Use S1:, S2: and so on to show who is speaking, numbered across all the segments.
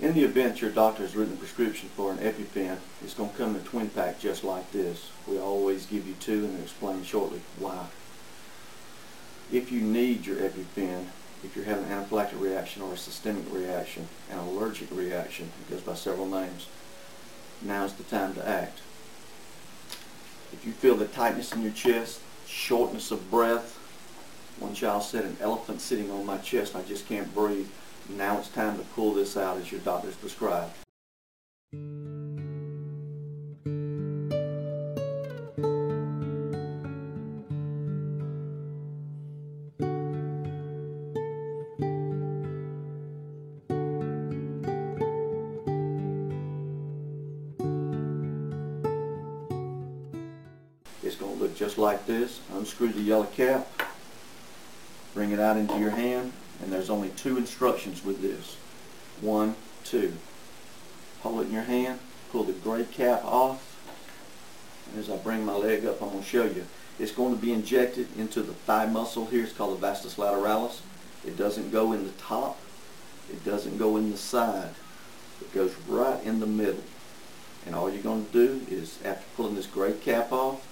S1: In the event your doctor has written a prescription for an EpiPen, it's going to come in a twin pack just like this. We always give you two and explain shortly why. If you need your EpiPen, if you're having an anaphylactic reaction or a systemic reaction, an allergic reaction, it goes by several names, now's the time to act. If you feel the tightness in your chest, shortness of breath, one child said an elephant sitting on my chest, I just can't breathe, now it's time to pull this out as your doctor's prescribed. It's going to look just like this. Unscrew the yellow cap, bring it out into your hand, and there's only two instructions with this. One, two. Hold it in your hand, pull the gray cap off, and as I bring my leg up, I'm going to show you. It's going to be injected into the thigh muscle here. It's called the vastus lateralis. It doesn't go in the top. It doesn't go in the side. It goes right in the middle. And all you're going to do is, after pulling this gray cap off,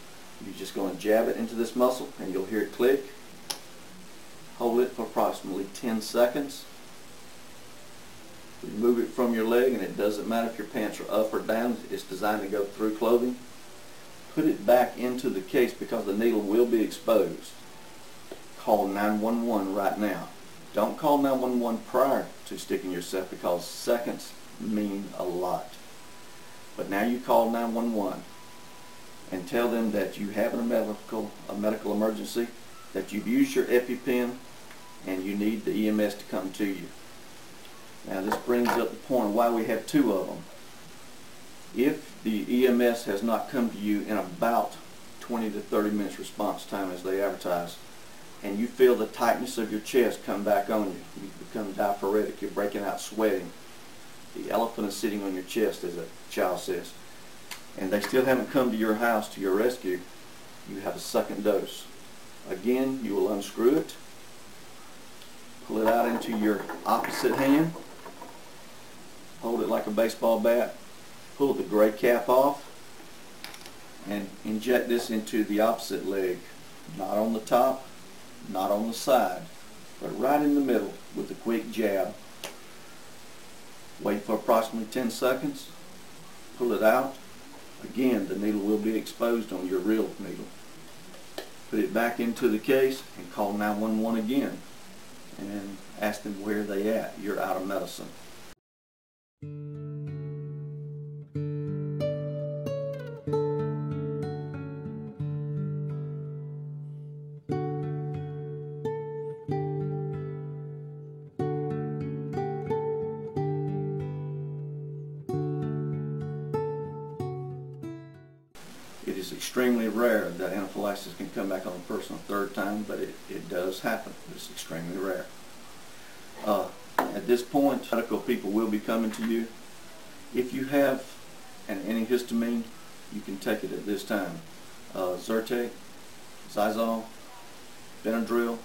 S1: you're just going to jab it into this muscle, and you'll hear it click. Hold it for approximately 10 seconds. Remove it from your leg, and it doesn't matter if your pants are up or down. It's designed to go through clothing. Put it back into the case because the needle will be exposed. Call 911 right now. Don't call 911 prior to sticking yourself because seconds mean a lot. But now you call 911 and tell them that you have a medical, a medical emergency, that you've used your EpiPen, and you need the EMS to come to you. Now this brings up the point why we have two of them. If the EMS has not come to you in about 20 to 30 minutes response time as they advertise, and you feel the tightness of your chest come back on you, you become diaphoretic, you're breaking out sweating, the elephant is sitting on your chest as a child says, and they still haven't come to your house to your rescue, you have a second dose. Again, you will unscrew it, pull it out into your opposite hand, hold it like a baseball bat, pull the gray cap off, and inject this into the opposite leg, not on the top, not on the side, but right in the middle with a quick jab. Wait for approximately 10 seconds, pull it out. Again, the needle will be exposed on your real needle. Put it back into the case and call 911 again and ask them where they at. You're out of medicine. Extremely rare that anaphylaxis can come back on a person a third time, but it, it does happen. It's extremely rare. Uh, at this point, medical people will be coming to you. If you have an antihistamine, you can take it at this time. Uh, Zyrtec, Xyzal, Benadryl,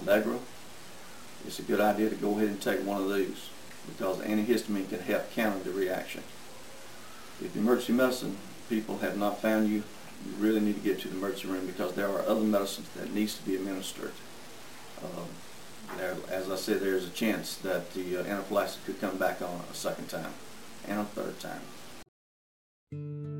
S1: Allegra. It's a good idea to go ahead and take one of these because antihistamine can help counter the reaction. If the emergency medicine people have not found you, you really need to get to the emergency room because there are other medicines that needs to be administered. Um, there, as I said, there's a chance that the uh, anaphylaxis could come back on a second time and a third time.